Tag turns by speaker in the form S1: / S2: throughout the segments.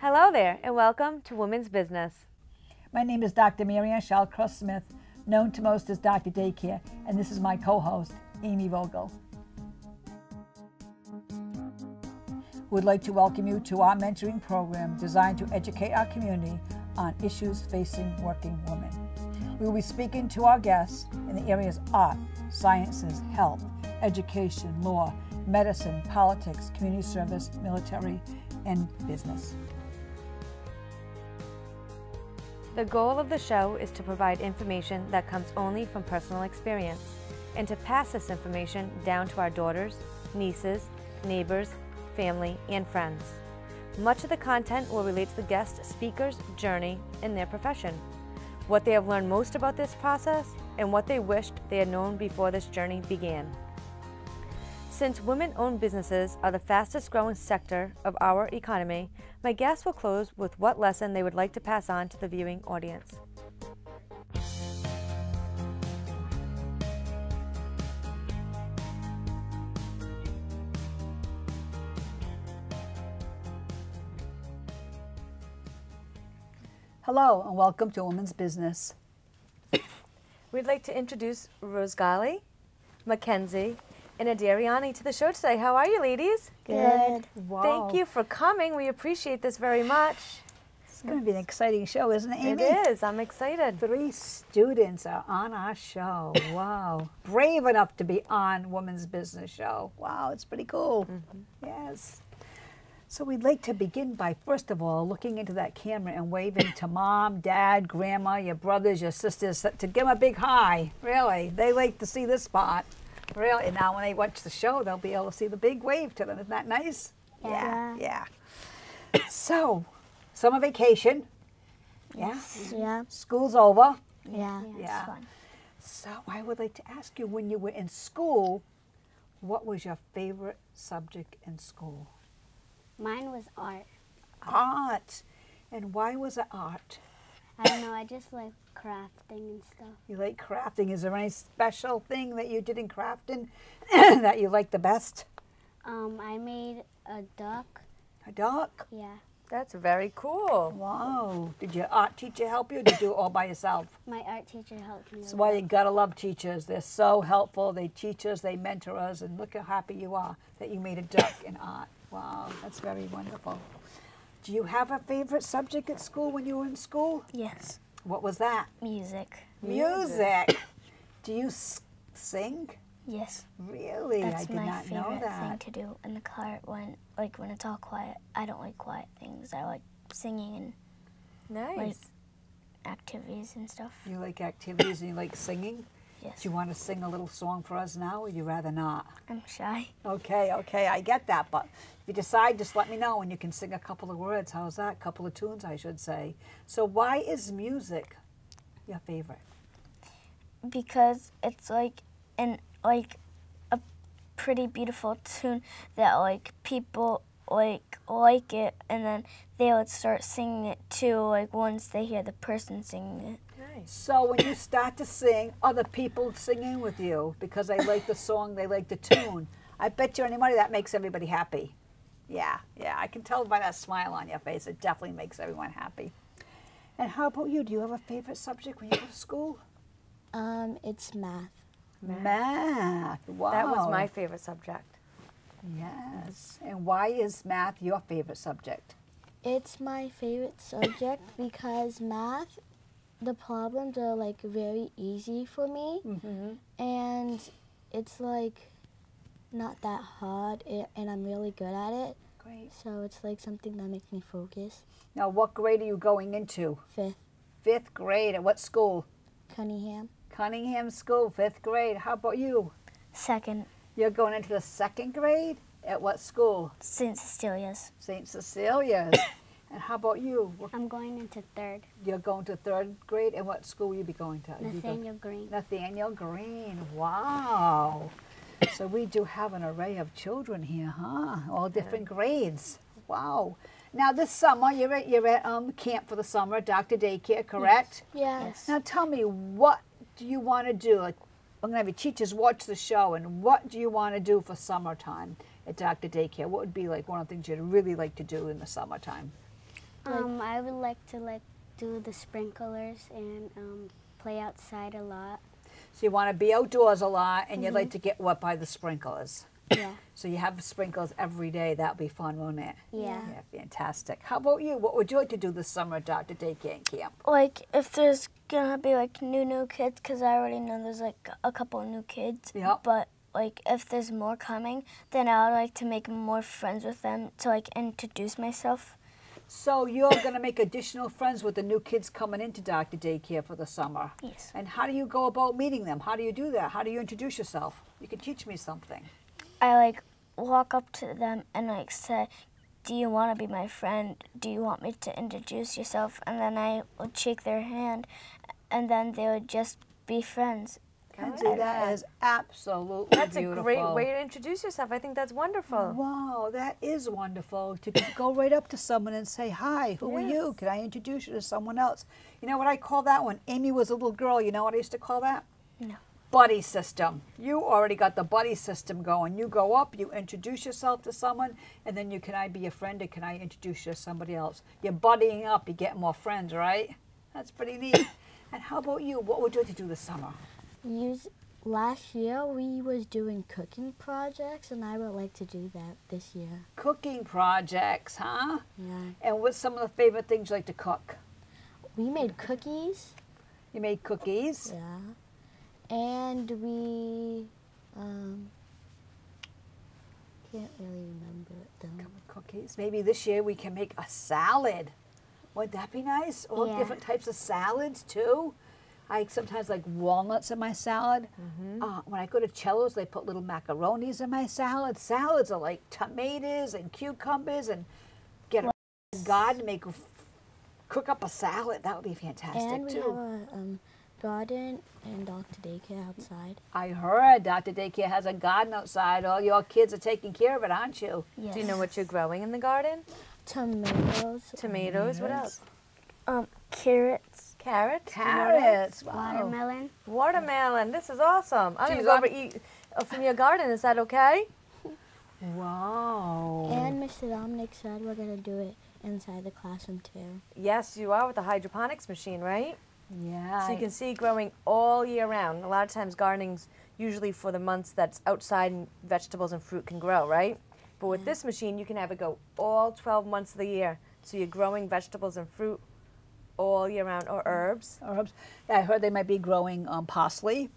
S1: Hello there, and welcome to Women's Business.
S2: My name is Dr. Mary Ann Shallcross Smith, known to most as Dr. Daycare, and this is my co host, Amy Vogel. We'd like to welcome you to our mentoring program designed to educate our community on issues facing working women. We will be speaking to our guests in the areas art, sciences, health, education, law, medicine, politics, community service, military, and business.
S1: The goal of the show is to provide information that comes only from personal experience and to pass this information down to our daughters, nieces, neighbors, family, and friends. Much of the content will relate to the guest speaker's journey in their profession, what they have learned most about this process, and what they wished they had known before this journey began. Since women owned businesses are the fastest growing sector of our economy, my guests will close with what lesson they would like to pass on to the viewing audience.
S2: Hello, and welcome to Women's Business.
S1: We'd like to introduce Rosgali, Mackenzie, and Adariani to the show today. How are you, ladies?
S3: Good.
S2: Wow.
S1: Thank you for coming. We appreciate this very much.
S2: It's going to be an exciting show, isn't it, Amy?
S1: It is. I'm excited.
S2: Three students are on our show. Wow. Brave enough to be on Women's Business Show. Wow, it's pretty cool. Mm-hmm. Yes. So we'd like to begin by, first of all, looking into that camera and waving to mom, dad, grandma, your brothers, your sisters, to give them a big hi. Really, they like to see this spot. Really, and now when they watch the show, they'll be able to see the big wave to them. Isn't that nice?
S3: Yeah.
S2: Yeah. yeah. So, summer vacation. Yeah.
S3: Yeah.
S2: School's over.
S3: Yeah.
S2: Yeah.
S3: It's fun.
S2: So I would like to ask you when you were in school, what was your favorite subject in school?
S3: Mine was art.
S2: Art. And why was it art?
S3: I don't know. I just like crafting and stuff.
S2: You like crafting. Is there any special thing that you did in crafting that you like the best?
S3: Um, I made a duck.
S2: A duck.
S3: Yeah.
S1: That's very cool.
S2: Wow. Did your art teacher help you or did you do it all by yourself?
S3: My art teacher helped me.
S2: That's why you gotta love teachers. They're so helpful. They teach us, they mentor us, and look how happy you are that you made a duck in art. Wow, that's very wonderful. Do you have a favorite subject at school when you were in school?
S4: Yes,
S2: What was that?
S4: music.
S2: Music. Do you s- sing?
S4: Yes,
S2: Really?
S4: that's
S2: I did
S4: my
S2: not know
S4: favorite thing to do in the car when, like, when it's all quiet. I don't like quiet things. I like singing
S1: Nice.
S4: Like- and activities and stuff.
S2: You like activities and you like singing?
S4: Yes,
S2: Do you want to sing a little song for us now or you rather not?
S4: I'm shy.
S2: Okay, okay, I get that, but if you decide, just let me know and you can sing a couple of words. How's that? A couple of tunes, I should say. So, why is music your favorite?
S4: because it's like an like a pretty beautiful tune that like people like like it and then they would start singing it too like once they hear the person singing it
S1: Nice.
S2: So, when you start to sing, other people singing with you because they like the song, they like the tune. I bet you any money that makes everybody happy. Yeah, yeah, I can tell by that smile on your face. It definitely makes everyone happy. And how about you? Do you have a favorite subject when you go to school?
S3: Um, it's math.
S2: Math. Wow.
S1: That was my favorite subject.
S2: Yes. And why is math your favorite subject?
S5: It's my favorite subject because math, the problems are like very easy for me,
S2: Mm-hmm.
S5: and it's like not that hard, and I'm really good at it.
S2: Great.
S5: So it's like something that makes me focus.
S2: Now, what grade are you going into?
S5: Fifth,
S2: Fifth grade. At what school?
S5: Cunningham.
S2: Cunningham School, fifth grade. How about you?
S4: second
S2: You're going into the second grade? At what school?
S4: st cecilia's
S2: St. Cecilia's. And how about you?
S3: I'm going into third.
S2: You're going to third grade? And what school will you be going to? You go-
S3: Nathanael Greene.
S2: Nathanael Greene. Wow. So we do have an array of children here, huh? All different grades. Wow. Now this summer you're at you're at um, camp for the summer, Dr. Daycare, correct?
S5: Yes.
S2: Now tell me what do you want to do? Like, I'm gonna have your teachers watch the show, and what do you want to do for summertime at Dr. Daycare? What would be like one of the things you'd really like to do in the summertime?
S3: Um, I would like to like do the sprinklers and um, play outside a lot.
S2: So you want to be outdoors a lot, and you'd like to get wet by the sprinklers.
S3: Yeah.
S2: So you have sprinkles every day. That'd be fun, won't it?
S3: Yeah.
S2: Yeah, fantastic. How about you? What would you like to do this summer Dr. Day Camp?
S4: Like if there's gonna be like new new kids, because I already know there's like a couple new kids.
S2: Yep.
S4: But like if there's more coming, then I would like to make more friends with them to like introduce myself.
S2: So you're going to make additional friends with the new kids coming into Dr. Daycare for the summer.
S4: Yes.
S2: And how do you go about meeting them? How do you do that? How do you introduce yourself? You can teach me something.
S4: I like walk up to them and like say, "Do you want to be my friend? Do you want me to introduce yourself?" And then I would shake their hand, and then they would just be friends.
S2: That is absolutely
S1: That's
S2: beautiful.
S1: a great way to introduce yourself. I think that's wonderful.
S2: Wow, that is wonderful to go right up to someone and say, Hi, who are you? Can I introduce you to someone else? You know what I call that when Amy was a little girl? You know what I used to call that?
S4: No.
S2: Buddy system. You already got the buddy system going. You go up, you introduce yourself to someone, and then you can I be a friend or can I introduce you to somebody else? You're buddying up, you get more friends, right? That's pretty neat. and how about you? What would you like to do this summer?
S5: Use last year we was doing cooking projects, and I would like to do that this year.
S2: Cooking projects, huh?
S5: Yeah.
S2: And what's some of the favorite things you like to cook?
S5: We made cookies.
S2: You made cookies.
S5: Yeah. And we um can't really remember them.
S2: Cookies. Maybe this year we can make a salad. Would that be nice? All
S3: Yeah.
S2: different types of salads too. I sometimes like walnuts in my salad.
S1: Mm-hmm.
S2: Uh, when I go to Chelo's, they put little macaronis in my salad. Salads are like tomatoes and cucumbers and get a garden, make cook up a salad. That would be fantastic
S5: And we
S2: too.
S5: have a um, garden and Dr. Daycare outside.
S2: I heard Dr. Daycare has a garden outside. All your kids are taking care of it, aren't you?
S5: Yes.
S1: Do you know what you're growing in the garden?
S5: Tomatoes.
S1: Tomatoes. What else?
S4: Um, carrots.
S1: Carrots. Do you know what else?
S2: Carrots. Wow.
S3: Watermelon.
S1: Watermelon. This is awesome. I'm gonna go over eat uh, from your garden. Is that okay?
S2: Wow.
S5: And Mr. Dominic said we're gonna do it inside the classroom too.
S1: Yes, you are with the hydroponics machine, right?
S2: yeah.
S1: So you can see growing all year round. A lot of times gardening's usually for the months that's outside and vegetables and fruit can grow, right? But with this machine, you can have it go all 12 months of the year. So you're growing vegetables and fruit all year round, or herbs.
S2: herbs. Yeah, I heard they might be growing um, parsley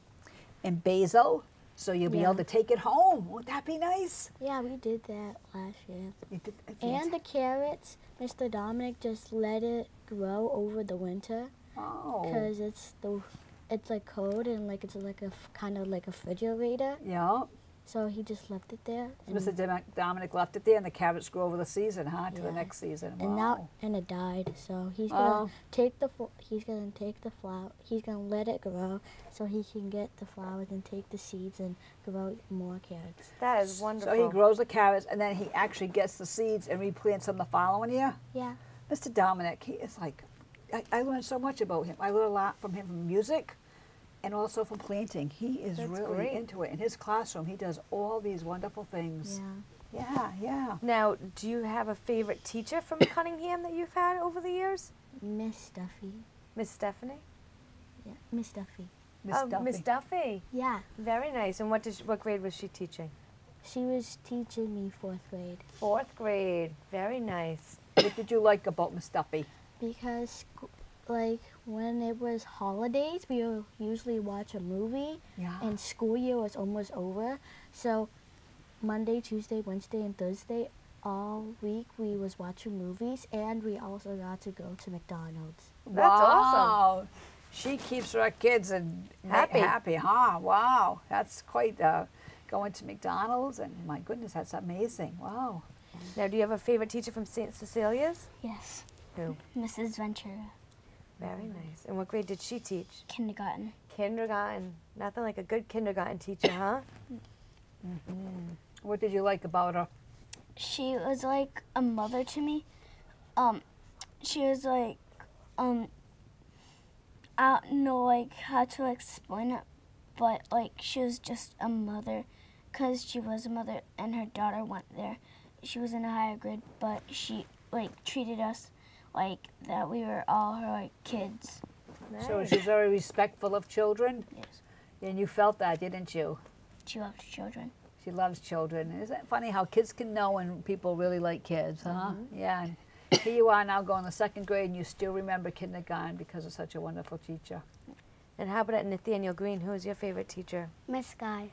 S2: and basil, so you'll be
S5: Yeah.
S2: able to take it home. Won't that be nice?
S5: Yeah, we did that last year.
S2: You did,
S5: And the carrots, Mr. Dominic just let it grow over the winter
S2: oh,
S5: because it's the it's like cold and like it's like a f- kind of like a refrigerator.
S2: yeah.
S5: So he just left it there.
S2: So Mr. Dominic left it there, and the carrots grow over the season, huh? To the next season.
S5: and
S2: wow.
S5: now and it died. So he's gonna
S2: Oh.
S5: take the fl- he's gonna take the flower. He's gonna let it grow so he can get the flowers and take the seeds and grow more carrots.
S1: That is wonderful.
S2: So he grows the carrots, and then he actually gets the seeds and replants them the following year.
S5: Yeah.
S2: Mr. Dominic, he is like, I, I learned so much about him. I learned a lot from him from music and also from planting. He is
S1: That's
S2: really
S1: great.
S2: into it. In his classroom, he does all these wonderful things.
S5: Yeah.
S2: Yeah, yeah.
S1: Now, do you have a favorite teacher from Cunningham that you've had over the years?
S5: Miss Duffy.
S1: Miss Stephanie?
S5: Yeah. Miss Duffy.
S2: Miss
S1: oh,
S2: Duffy.
S1: Miss Duffy.
S5: Yeah.
S1: Very nice. And what did she, what grade was she teaching?
S5: She was teaching me fourth grade
S1: Fourth grade. Very nice.
S2: What did you like about Miss Duffy?
S5: because, sc- like, when it was holidays, we would usually watch a movie,
S2: Yeah.
S5: and school year was almost over. So, Monday, Tuesday, Wednesday, and Thursday, all week we was watching movies, and we also got to go to McDonald's.
S1: That's awesome.
S2: wow. She keeps her kids and
S1: Happy.
S2: happy, huh? Wow, that's quite uh, going to McDonald's and my goodness, that's amazing. Wow.
S1: Now, do you have a favorite teacher from St. Cecilia's?
S4: Yes.
S1: Who?
S4: Mrs. Ventura,
S1: Very nice. And what grade did she teach?
S4: kindergarten.
S1: Kindergarten. Nothing like a good kindergarten teacher, huh?
S2: What did you like about her?
S4: She was like a mother to me. Um, she was like, um, I don't know like how to explain it, but like she was just a mother, cause she was a mother and her daughter went there. She was in a higher grade, but she like treated us like that we were all her like kids.
S2: So she's very respectful of children,
S4: Yes.
S2: and you felt that, didn't you?
S4: She loves children.
S2: She loves children. Isn't it funny how kids can know when people really like kids, huh? Yeah. Here you are now going to second grade, and you still remember kindergarten because of such a wonderful teacher.
S1: And how about Nathanael Greene? Who is your favorite teacher?
S3: Miss Guys.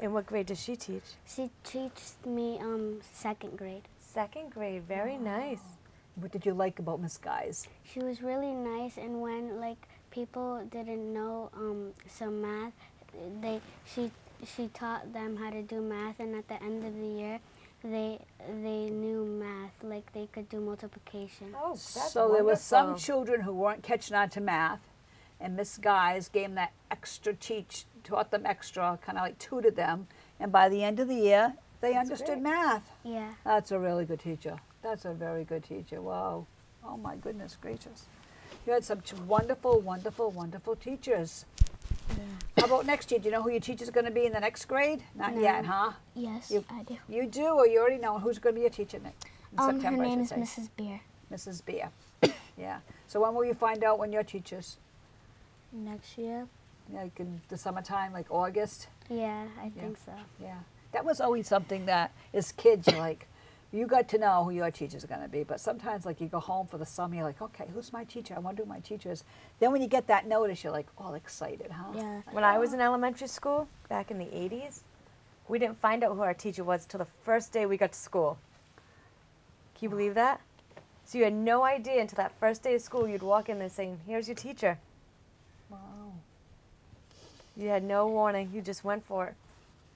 S1: And what grade does she teach?
S3: She teaches me um second grade.
S1: Second grade. Very nice.
S2: What did you like about Miss Guys?
S3: She was really nice, and when like people didn't know um, some math, they she she taught them how to do math, and at the end of the year, they they knew math, like they could do multiplication.
S1: Oh, that's
S2: so there were some children who weren't catching on to math, and Miss Guys gave them that extra teach, taught them extra, kind of like tutored them, and by the end of the year, they understood
S1: great.
S2: math.
S3: Yeah.
S2: That's a really good teacher. That's a very good teacher. Wow. Oh my goodness gracious. You had some wonderful, wonderful, wonderful teachers. How about next year? Do you know who your teacher's going to be in the next grade? Not yet, huh?
S4: Yes,
S2: You-
S4: I do.
S2: You do, or you already know who's going to be your teacher next? In
S4: Um, her
S2: September, I
S4: name
S2: should
S4: is
S2: say.
S4: Mrs. Beer.
S2: Mrs. Beer. yeah. So when will you find out when your teachers?
S5: Next year,
S2: Like in the summertime, like August?
S3: Yeah, I think so.
S2: Yeah. That was always something that as kids you're like, you got to know who your teachers are going to be. But sometimes like you go home for the summer, you're like, okay, who's my teacher? I wonder who my teacher is. Then when you get that notice, you're like all excited, huh?
S5: yeah.
S1: When I was oh. in elementary school back in the 80s, we didn't find out who our teacher was till the first day we got to school. Can you believe that? So you had no idea until that first day of school you'd walk in there saying, "Here's your teacher."
S2: Wow.
S1: You had no warning. You just went for it.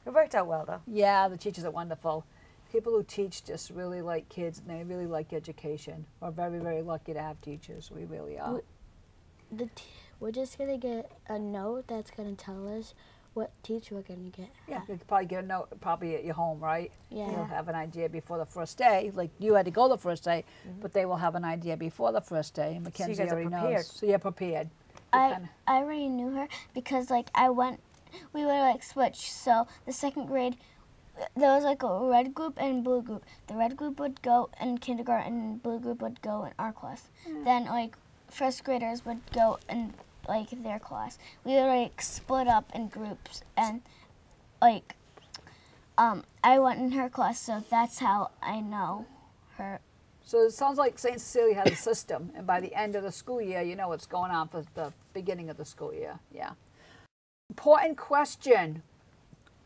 S1: It worked out well though.
S2: Yeah, the teachers are wonderful. People who teach just really like kids and they really like education. We're very, very lucky to have teachers. We really are.
S5: We- The t- we're just gonna get a note that's gonna tell us what teacher we're gonna get.
S2: Yeah, you could probably get a note probably at your home, right?
S5: Yeah.
S2: You'll have an idea before the first day. Like you had to go the first day, mm-hmm. but they will have an idea before the first day. And Mackenzie
S1: guys are
S2: already
S1: prepared.
S2: knows. So you're prepared. You
S4: I
S2: kinda-
S4: I already knew her because like I went, we would like switch. So the second grade, there was like a red group and blue group. The red group would go in kindergarten, and blue group would go in our class. Then like first graders would go in like their class. We would like split up in groups and like um I went in her class, so that's how I know her.
S2: So it sounds like St. Cecilia has a system, and by the end of the school year, you know what's going on for the beginning of the school year. Yeah. Important question.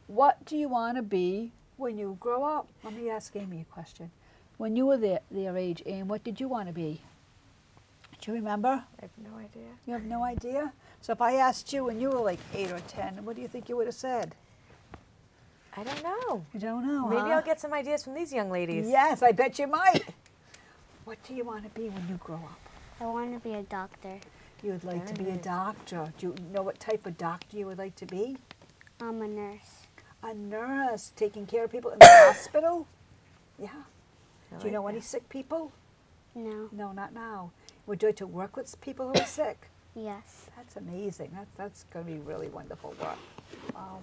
S2: What do you want to be when you grow up? Let me ask Amy a question. When you were their, their age, Amy, what did you want to be? Do you remember?
S1: I have no idea.
S2: You have no idea? So if I asked you when you were like eight or ten, what do you think you would have said?
S1: I don't know.
S2: You don't know.
S1: Maybe
S2: huh?
S1: I'll get some ideas from these young ladies.
S2: Yes, I bet you might. What do you want to be when you grow up?
S3: I want to be a doctor.
S2: You would like to be a doctor. Do you know what type of doctor you would like to be?
S3: I'm a nurse.
S2: A nurse, taking care of people in the hospital? Yeah.
S1: I
S2: Do you know
S1: like
S2: any sick people?
S3: No.
S2: No, not now. Would you like to work with people who are sick?
S3: Yes.
S2: That's amazing. That, that's going to be really wonderful work. Wow.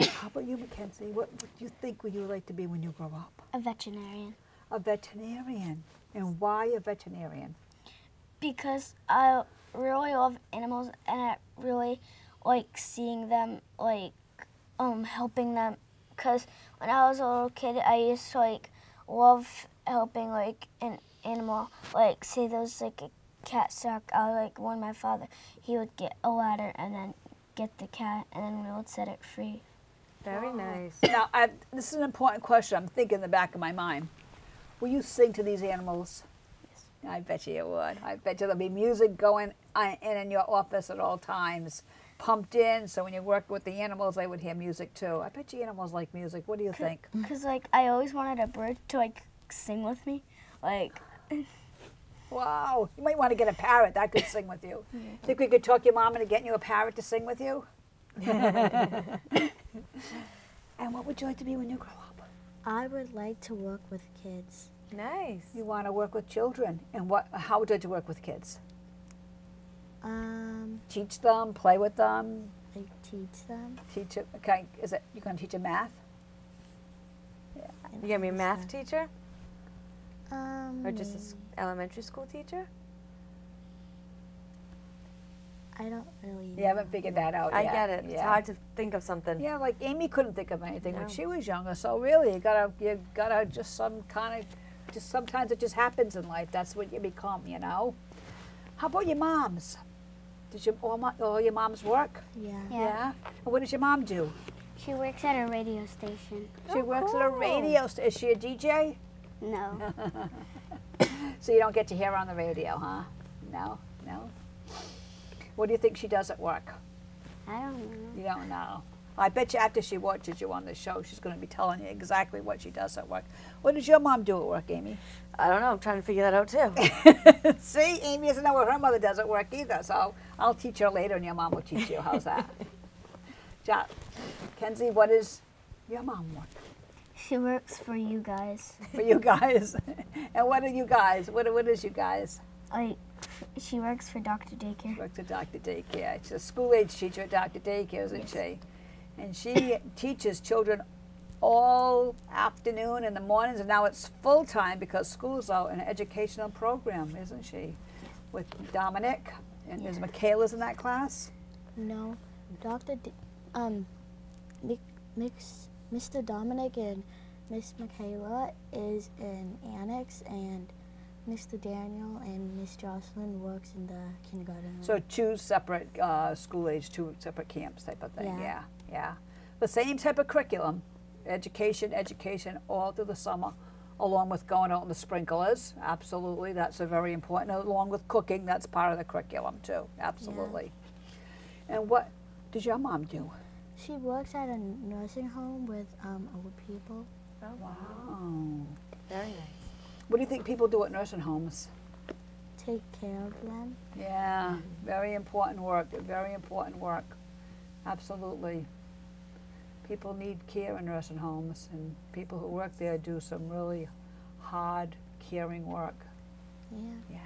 S2: How about you, Mackenzie? What do you think would you like to be when you grow up?
S4: A veterinarian.
S2: A veterinarian. And why a veterinarian?
S4: because I really love animals and I really like seeing them, like um helping them. Cause when I was a little kid, I used to like love helping like an animal, like say there was like a cat stuck. I would like warn my father. He would get a ladder and then get the cat, and then we would set it free.
S1: Very nice.
S2: Now, I, this is an important question. I'm thinking in the back of my mind. Will you sing to these animals? Yes. I bet you you would. I bet you there'll be music going in in your office at all times, pumped in. So when you work with the animals, they would hear music too. I bet you animals like music. What do you think?
S4: Cause like I always wanted a bird to like sing with me, like
S2: Wow. You might want to get a parrot that could sing with you. Think we could talk your mom into getting you a parrot to sing with you? and what would you like to be when you grow up?
S5: I would like to work with kids.
S1: Nice.
S2: You want to work with children. And what? How would you like to work with kids?
S5: Um,
S2: Teach them, play with them,
S5: I teach them.
S2: teach it. Okay, is it you going to teach them math?
S1: You gonna be a math teacher?
S5: Um,
S1: or just a s- elementary school teacher?
S5: I don't really.
S2: You haven't figured that out
S1: I
S2: yet.
S1: get it. It's hard to think of something.
S2: Yeah, like Amy couldn't think of anything when she was younger. So really, you gotta you gotta just some kind of just sometimes it just happens in life. That's what you become, you know. How about your moms? Did your all, mo- all your moms work?
S5: Yeah.
S3: Yeah.
S2: And what does your mom do?
S3: She works at a radio station.
S2: She oh, works at a radio. St- is she a DJ?
S3: No.
S2: So you don't get to hear her on the radio, huh? No, no. What do you think she does at work?
S3: I don't know.
S2: You don't know. I bet you after she watches you on the show, she's going to be telling you exactly what she does at work. What does your mom do at work, Amy?
S1: I don't know. I'm trying to figure that out too.
S2: See, Amy doesn't know what her mother does at work either, so I'll teach her later and your mom will teach you. How's that? ja- Kenzie, what is your mom work
S4: She works for you guys.
S2: for you guys? and what are you guys? What, what is you guys?
S4: Like, she works for Dr. Daycare.
S2: Works at Dr. Daycare. She's a school age teacher at Dr. Daycare, isn't she? And she teaches children all afternoon and the mornings, and now it's full time because school's out in an educational program, isn't she? With Dominic, and is Michaela's in that class?
S5: No, Dr. D- um, Mick, Mr. Dominic and Miss Michaela is in annex, and Mr. Daniel and Miss Jocelyn works in the kindergarten.
S2: So two separate uh, school age, two separate camps type of thing. Yeah,
S5: Yeah.
S2: Yeah. The same type of curriculum, education, education, all through the summer, along with going out in the sprinklers. Absolutely, that's a very important. Along with cooking, that's part of the curriculum too. Absolutely. And what does your mom do?
S5: she works at a nursing home with um, old people.
S2: Oh, Wow.
S1: Very nice.
S2: What do you think people do at nursing homes?
S5: Take care of them.
S2: Yeah, very important work. Very important work. Absolutely. People need care in nursing homes, and people who work there do some really hard, caring work.
S5: Yeah.
S2: Yeah.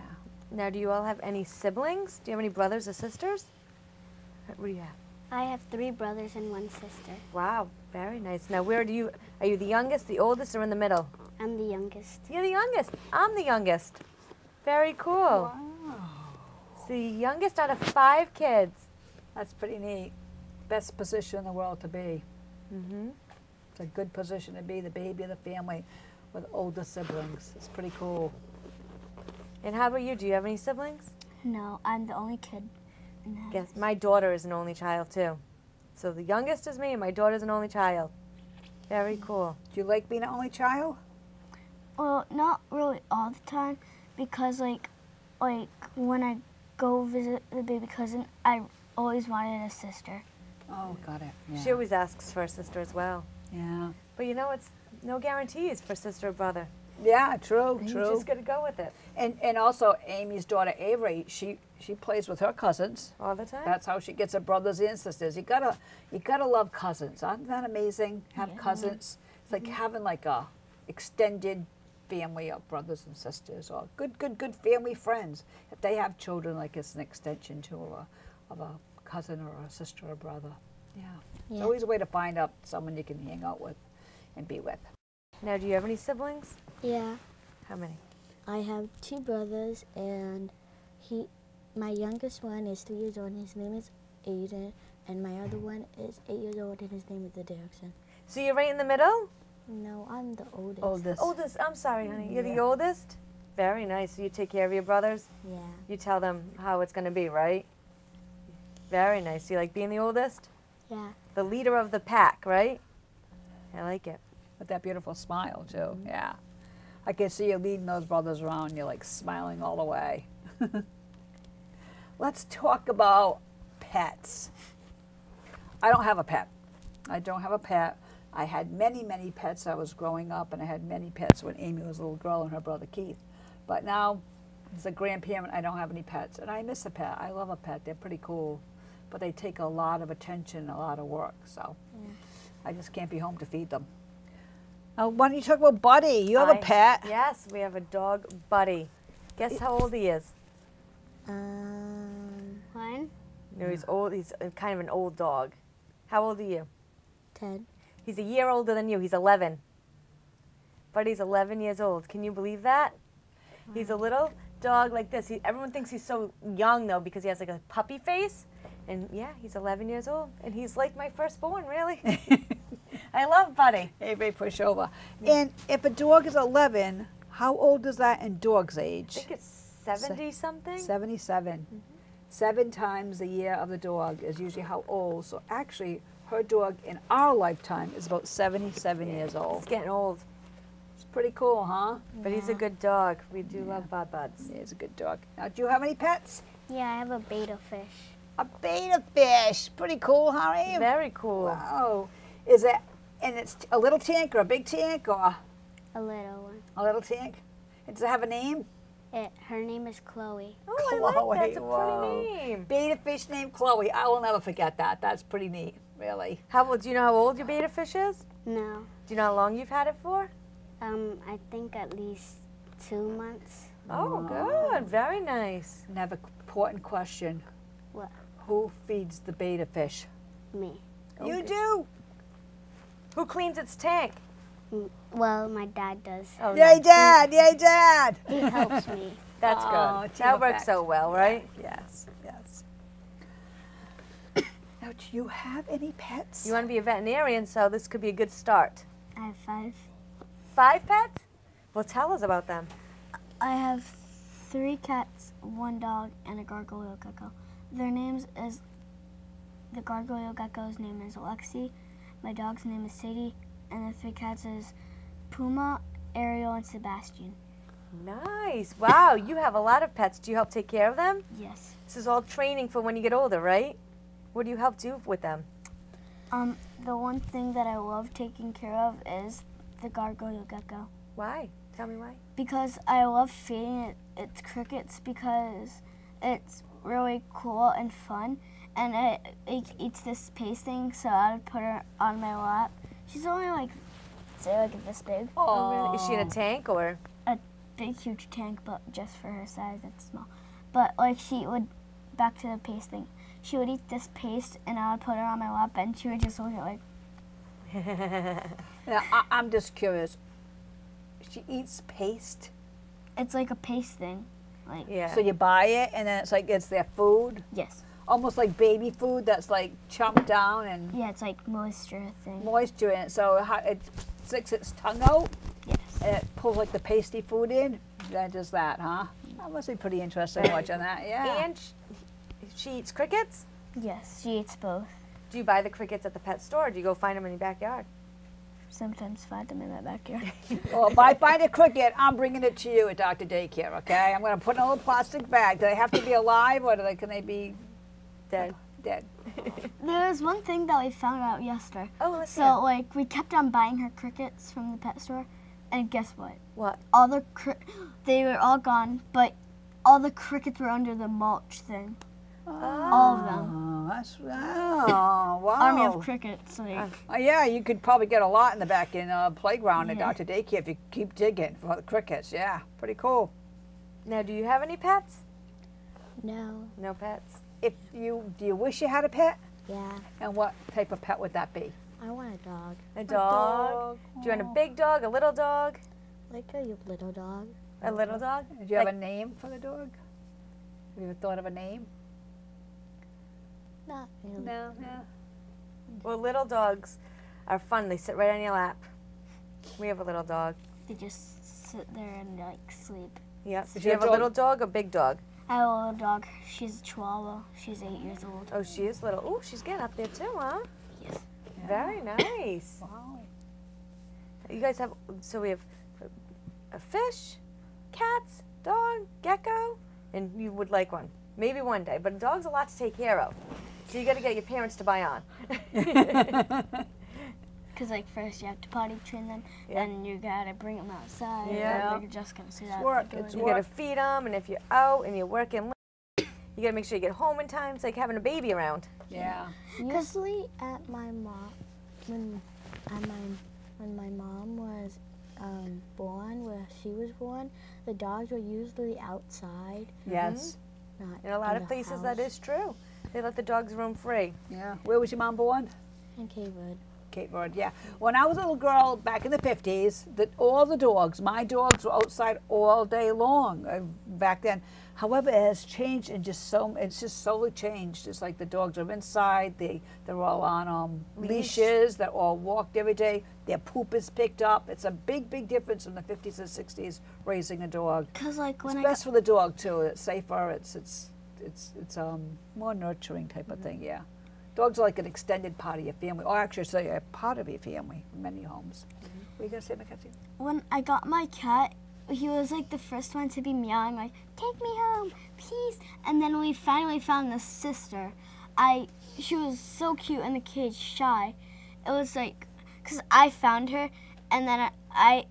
S1: Now, do you all have any siblings? Do you have any brothers or sisters? What do you have?
S3: I have three brothers and one sister.
S1: Wow, very nice. Now, where do you? Are you the youngest, the oldest, or in the middle?
S3: I'm the youngest.
S1: You're the youngest. I'm the youngest. Very cool. So the youngest out of five kids.
S2: That's pretty neat. Best position in the world to be.
S1: Mm-hmm.
S2: It's a good position to be, the baby of the family with older siblings. It's pretty cool.
S1: And how about you? Do you have any siblings?
S4: No, I'm the only kid in the.
S1: Yes, my daughter is an only child too. So the youngest is me, and my daughter's an only child. Very cool.
S2: Do you like being an only child?
S4: Well, not really all the time, because like, like when I go visit the baby cousin, I always wanted a sister.
S2: Oh, got it. Yeah.
S1: She always asks for a sister as well.
S2: yeah.
S1: But you know, it's no guarantees for sister or brother.
S2: Yeah, true,
S1: You
S2: true.
S1: just got to go with it
S2: And and also Amy's daughter Avery, she she plays with her cousins.
S1: all the time.
S2: That's how she gets her brothers and sisters. You gotta you gotta love cousins. Aren't that amazing? Have cousins. It's like mm-hmm. having like a extended family of brothers and sisters or good good good family friends. If they have children, like it's an extension to a, of a cousin or a sister or brother. Yeah. It's always a way to find out someone you can hang out with and be with.
S1: now, do you have any siblings?
S5: Yeah.
S1: How many?
S5: I have two brothers, and he, my youngest one is three years old. and His name is Aiden, and my other one is eight years old, and his name is Derrickson.
S1: So you're right in the middle.
S5: No, I'm the oldest.
S2: Oldest.
S1: Oldest. I'm sorry, honey. You're the oldest. Very nice. So you take care of your brothers.
S5: Yeah.
S1: You tell them how it's going to be, right? Very nice. You like being the oldest?
S5: Yeah.
S1: The leader of the pack, right? I like it.
S2: with that beautiful smile too. Mm-hmm. Yeah, I can see you leading those brothers around. You're like smiling all the way. Let's talk about pets. I don't have a pet. I don't have a pet. I had many, many pets. I was growing up, and I had many pets when Amy was a little girl and her brother Keith. But now, as a grandparent, I don't have any pets, and I miss a pet. I love a pet. They're pretty cool, but they take a lot of attention, a lot of work. So, I just can't be home to feed them. Uh, why don't you talk about Buddy? You have a
S1: I-
S2: pet.
S1: Yes, we have a dog, Buddy. Guess how old he is?
S5: Um,
S3: One,
S1: No, he's old. He's kind of an old dog. How old are you?
S5: ten.
S1: He's a year older than you. He's 11. Buddy's 11 years old. Can you believe that? He's a little dog like this. He, everyone thinks he's so young though because he has like a puppy face. And yeah, he's 11 years old, and he's like my firstborn, really. I love Buddy.
S2: Hey, they push over. And if a dog is 11, how old is that in dog's age?
S1: I think it's 70 something.
S2: 77. Mm-hmm. Seven times the year of the dog is usually how old. So actually, her dog in our lifetime is about 77 years old.
S1: He's getting old,
S2: It's pretty cool, huh?
S1: but he's a good dog. We do love Bud Buds.
S2: He's a good dog. Now, do you have any pets?
S3: Yeah, I have a betta fish.
S2: A betta fish. Pretty cool, Harry.
S1: Very cool.
S2: Wow. Is it, and it's a little tank or a big tank or
S3: A little one.
S2: a little tank? Does it have a name?
S3: It, her name is Chloe.
S1: Oh, I like that.
S2: Chloe,
S1: That's a
S2: whoa.
S1: pretty name.
S2: Betta fish named Chloe. I will never forget that. That's pretty neat, really.
S1: How old? Do you know how old your betta fish is?
S3: No.
S1: Do you know how long you've had it for?
S3: Um, I think at least two months.
S1: Oh, good. Very nice.
S2: Another important question.
S3: What?
S2: Who feeds the betta fish?
S3: Me.
S2: You do.
S1: Who cleans its tank?
S3: Mm, Well, my dad does.
S1: Oh,
S2: Yay,
S1: nice.
S2: Dad. Yay, Dad.
S3: He helps me.
S1: That's
S2: Oh,
S1: good.
S2: team
S1: That works so well, right?
S2: Yes, yes. now, do you have any pets?
S1: You want to be a veterinarian, so this could be a good start.
S4: I have five.
S1: Five pets? Well, tell us about them.
S4: I have three cats, one dog, and a gargoyle gecko. Their names is the gargoyle gecko's name is Alexi, my dog's name is Sadie, and the three cats is Puma, Ariel, and Sebastian.
S1: Nice. Wow, you have a lot of pets. Do you help take care of them?
S4: Yes.
S1: This is all training for when you get older, right? What do you help do with them?
S4: Um, the one thing that I love taking care of is the gargoyle gecko
S1: Why? Tell me why.
S4: because I love feeding it its crickets because it's really cool and fun, and it, it eats this paste thing. So I would put her on my lap. She's only like say like this big,
S1: Oh, really? Is she in a tank or?
S4: A big huge tank, but just for her size, it's small. But like she would back to the paste thing. She would eat this paste, and I would put her on my lap, and she would just look at like
S2: Now, I, I'm just curious. She eats paste,
S4: it's like a paste thing. Like
S1: yeah.
S2: so you buy it, and then it's like it's their food,
S4: yes,
S2: almost like baby food that's like chopped down and
S4: yeah, it's like moisture thing.
S2: moisture in it. So it sticks its tongue out,
S4: Yes.
S2: and it pulls like the pasty food in. That does that, huh? That must be pretty interesting watching that. Yeah.
S1: and sh- she eats crickets?
S4: Yes, she eats both.
S1: Do you buy the crickets at the pet store or do you go find them in your backyard?
S4: Sometimes find them in my backyard.
S2: Well, if I find a cricket, I'm bringing it to you at Dr. Daycare, okay? I'm going to put in a little plastic bag. Do they have to be alive or do they, can they be
S1: Dead.
S2: dead?
S4: there was one thing that we found out yesterday.
S1: Oh, let's
S4: So like we kept on buying her crickets from the pet store, and guess what?
S1: What?
S4: All the cri- they were all gone, but all the crickets were under the mulch thing. All of them.
S2: Oh, that's, oh, wow.
S4: Army of crickets. Like
S2: Oh, yeah, you could probably get a lot in the back in uh, playground at
S4: Yeah.
S2: Dr. Daycare if you keep digging for the crickets. Yeah, pretty cool.
S1: Now, do you have any pets?
S5: No.
S1: No pets.
S2: If you do, you wish you had a pet,
S5: Yeah.
S2: and what type of pet would that be?
S5: I want a dog.
S1: A dog? Do you want a big dog, a little dog?
S5: Like a little dog.
S1: A little dog?
S2: Do you have a name for the dog? Have you ever thought of a name?
S5: Not really.
S2: No, no.
S1: Well, little dogs are fun. They sit right on your lap. We have a little dog.
S4: they just sit there and like sleep.
S1: Yep.
S2: Is
S1: Do you
S2: your
S1: have a little dog or big dog?
S4: I have a little dog. She's a Chihuahua. She's eight years old.
S1: Oh, she is little. Oh, she's getting up there too, huh?
S4: Yes.
S1: Very nice.
S2: Wow.
S1: You guys have, so we have a fish, cats, dog, gecko, and you would like one. Maybe one day, but a dog's a lot to take care of. So you got to get your parents to buy on.
S4: Cause like first you have to potty train them,
S1: Yeah.
S4: then you gotta bring them outside.
S1: Yeah.
S4: and They're just gonna see that.
S2: work,
S4: they're
S2: it's
S4: doing
S1: You
S4: it.
S1: got to feed them, and if you're out and you're working, late, you got to make sure you get home in time. It's like having a baby around.
S2: Yeah.
S5: Usually at my mom, when at my when my mom was um, born, where she was born, the dogs were usually outside,
S2: Yes.
S5: not
S1: In a lot
S5: in
S1: of places, that
S5: house.
S1: is true. They let the dogs roam free.
S2: Yeah. Where was your mom born?
S5: In Cape Capewood.
S2: Cape Verde. Yeah. When I was a little girl back in the 50s, that all the dogs, my dogs, were outside all day long uh, back then. However, it has changed and just so it's just slowly changed. It's like the dogs are inside. They they're all on um, leashes. They're all walked every day. Their poop is picked up. It's a big, big difference from the 50s and 60s raising a dog.
S4: Cause like when
S2: It's
S4: I
S2: best for the dog too. It's safer. It's it's it's it's um more nurturing type of thing. Yeah, dogs are like an extended part of your family, or actually, say a part of your family in many homes. What are you gonna say, Mackenzie?
S4: when I got my cat, he was like the first one to be meowing like, "Take me home, please." And then we finally found the sister. I she was so cute in the cage, shy. It was like cuz I found her and then I, I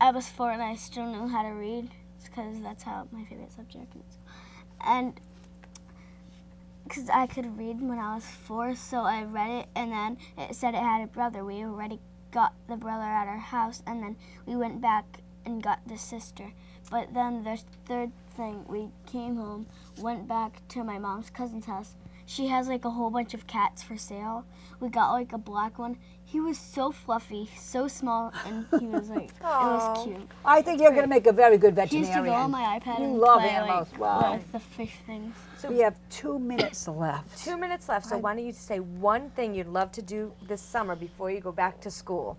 S4: I was 4 and I still knew how to read cuz that's how my favorite subject is. And because I could read when I was four, so I read it, and then it said it had a brother. We already got the brother at our house, and then we went back and got the sister. But then the third thing, we came home, went back to my mom's cousin's house. She has like a whole bunch of cats for sale. We got like a black one. He was so fluffy, so small, and he was like, it was cute.
S2: I think you're gonna make a very good
S4: He used to go on my iPad
S2: You
S4: and
S2: love
S4: play
S2: animals.
S4: like
S2: Wow.
S4: with the fish things.
S2: So we have two minutes left.
S1: Two minutes left, so why don't you say one thing you'd love to do this summer before you go back to school?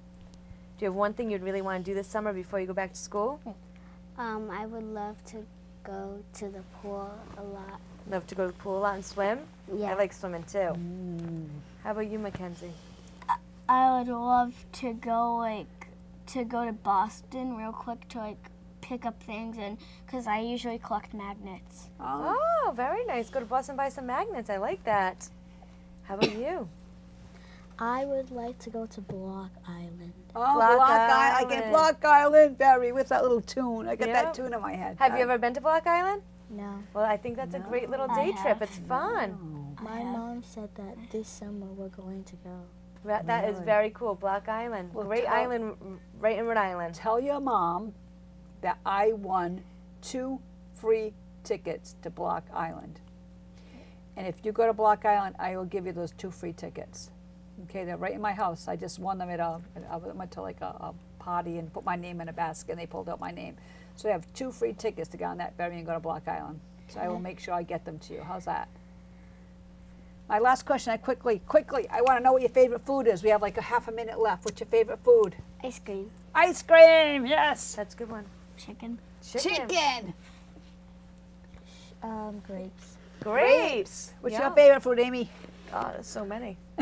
S1: Do you have one thing you'd really want to do this summer before you go back to school?
S3: Um, I would love to go to the pool a lot.
S1: Love to go to the pool a lot and swim?
S3: Yeah.
S1: I like swimming too. How about you, Mackenzie?
S4: I would love to go like to go to Boston real quick to like pick up things and because I usually collect magnets.
S2: Oh,
S1: Oh, very nice. Go to Boston buy some magnets. I like that. How about you?
S5: I would like to go to Block Island.
S2: oh
S1: Block
S2: Block Island. I get Block Island. Very. What's that little tune? I got
S1: Yep.
S2: that tune in my head.
S1: Have you ever been to Block Island?
S5: No.
S1: Well, I think that's a great little
S4: I
S1: day trip.
S4: have.
S1: It's fun.
S5: My mom said that this summer we're going to go.
S1: That, that is very cool. Block Island.
S2: Well,
S1: great island right in Rhode Island.
S2: Tell your mom that I won two free tickets to Block Island. And if you go to Block Island, I will give you those two free tickets. Okay, they're right in my house. I just won them at a, I went to like a, a party and put my name in a basket and they pulled out my name. So I have two free tickets to go on that ferry and go to Block Island. So I will mm-hmm. make sure I get them to you. How's that? My last question, I quickly, quickly, I want to know what your favorite food is. We have like a half a minute left. What's your favorite food?
S3: Ice cream.
S2: Ice cream, yes.
S1: That's a good one.
S4: Chicken.
S1: Chicken.
S2: Chicken.
S5: Um, grapes.
S1: Grapes.
S2: What's
S1: Yeah.
S2: your favorite food, Amy?
S1: Oh, there's so many.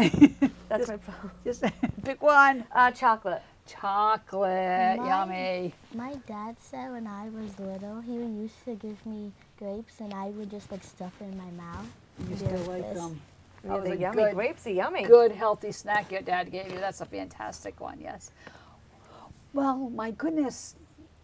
S1: That's my problem.
S2: Just pick one.
S1: Uh, chocolate.
S2: Chocolate,
S5: Mine-
S2: yummy.
S5: My dad said when I was little, he used to give me grapes and I would just like stuff it in my mouth.
S2: You
S5: and
S2: still
S5: do
S2: like
S5: this.
S2: them.
S1: Yeah,
S2: That was a
S1: yummy.
S2: good-
S1: Grapes are yummy.
S2: Good, healthy snack your dad gave you. That's a fantastic one, yes. Well, my goodness.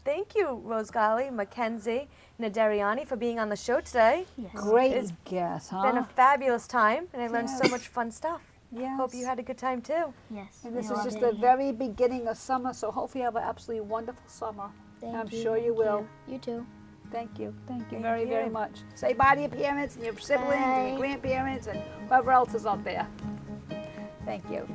S1: Thank you, Rose Golly, Mackenzie, Naderiani for being on the show today.
S4: Yes.
S2: Great
S1: It's
S2: guess, huh?
S1: Been a fabulous time, and I learned so much fun stuff.
S2: yes.
S1: Hope you had a good time too.
S4: Yes.
S2: And this is just
S4: it.
S2: the very beginning of summer, so hopefully you have an absolutely wonderful summer.
S5: Thank
S2: I'm
S5: you.
S2: sure you
S5: thank
S2: will.
S5: You too.
S2: Thank you. Thank you
S1: Thank
S2: very, very much. Say bye to your parents and your siblings and your grandparents and whoever else is out there. Thank you.